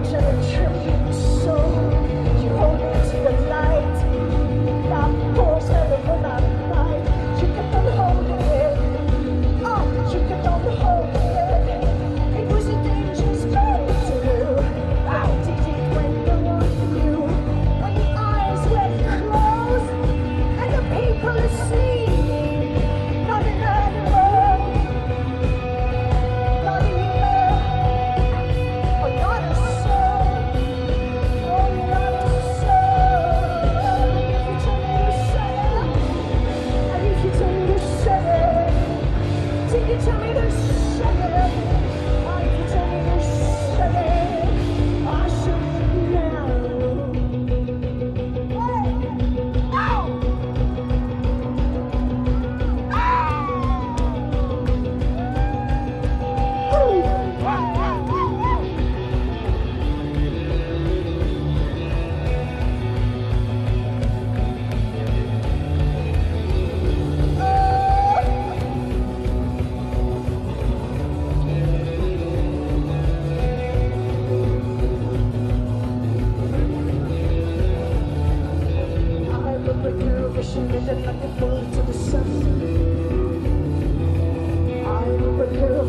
much of trip, tribute so shaking it like a bull to the sun. I'm prepared.